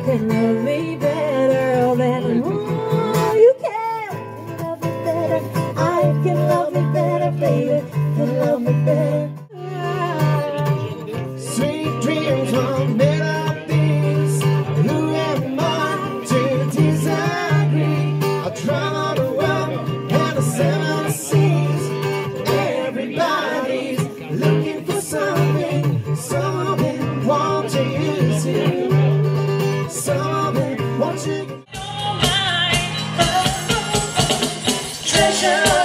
I can treasure.